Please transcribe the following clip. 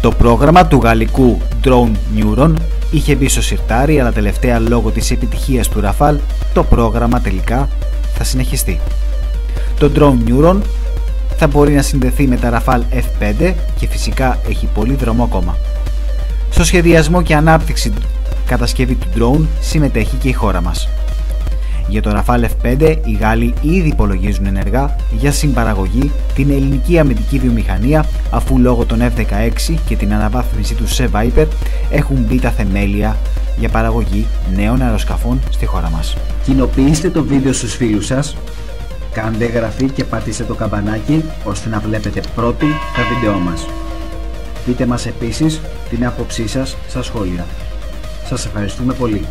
Το πρόγραμμα του γαλλικού Drone Neuron είχε μπει στο σιρτάρι αλλά τελευταία λόγω της επιτυχίας του Rafale το πρόγραμμα τελικά θα συνεχιστεί. Το Drone Neuron θα μπορεί να συνδεθεί με τα Rafale F5 και φυσικά έχει πολύ δρόμο ακόμα. Στο σχεδιασμό και ανάπτυξη κατασκευή του drone συμμετέχει και η χώρα μας. Για το Rafale F5 οι Γάλλοι ήδη υπολογίζουν ενεργά για συμπαραγωγή την ελληνική αμυντική βιομηχανία αφού λόγω των F-16 και την αναβάθμιση του σε Viper έχουν μπει τα θεμέλια για παραγωγή νέων αεροσκαφών στη χώρα μας. Κοινοποιήστε το βίντεο στους φίλους σας, κάντε εγγραφή και πατήστε το καμπανάκι ώστε να βλέπετε πρώτοι τα βίντεό μας. Πείτε μας επίσης την άποψή σας στα σχόλια. Σας ευχαριστούμε πολύ.